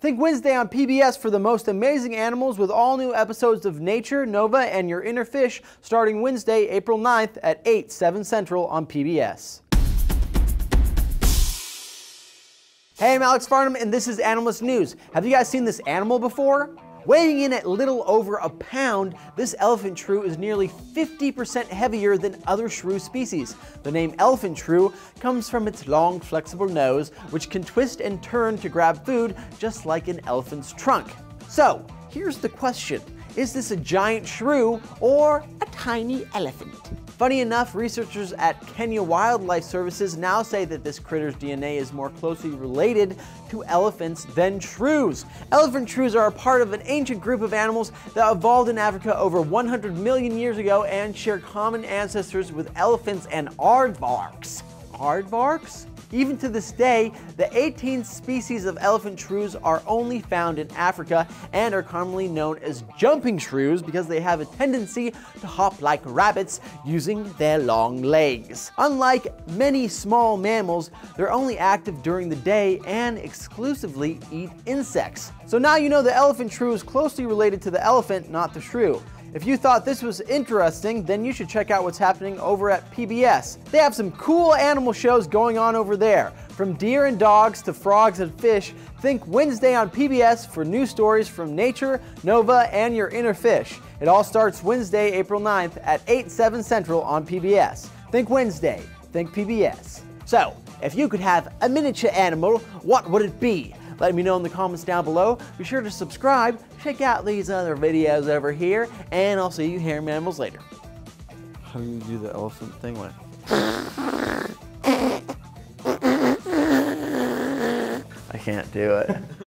Think Wednesday on PBS for the most amazing animals with all new episodes of Nature, Nova, and Your Inner Fish starting Wednesday, April 9th at 8, 7 Central on PBS. Hey, I'm Alex Farnham, and this is Animalist News. Have you guys seen this animal before? Weighing in at little over a pound, this elephant shrew is nearly 50% heavier than other shrew species. The name elephant shrew comes from its long, flexible nose, which can twist and turn to grab food just like an elephant's trunk. So, here's the question. Is this a giant shrew or a tiny elephant? Funny enough, researchers at Kenya Wildlife Services now say that this critter's DNA is more closely related to elephants than shrews. Elephant shrews are a part of an ancient group of animals that evolved in Africa over 100 million years ago and share common ancestors with elephants and aardvarks. Aardvarks? Even to this day, the 18 species of elephant shrews are only found in Africa and are commonly known as jumping shrews because they have a tendency to hop like rabbits using their long legs. Unlike many small mammals, they're only active during the day and exclusively eat insects. So now you know the elephant shrew is closely related to the elephant, not the shrew. If you thought this was interesting, then you should check out what's happening over at PBS. They have some cool animal shows going on over there. From deer and dogs to frogs and fish, think Wednesday on PBS for new stories from nature, Nova, and your inner fish. It all starts Wednesday, April 9th at 8, 7 Central on PBS. Think Wednesday, think PBS. So, if you could have a miniature animal, what would it be? Let me know in the comments down below. Be sure to subscribe, check out these other videos over here, and I'll see you here in Mammals later. How do you do the elephant thing like? I can't do it.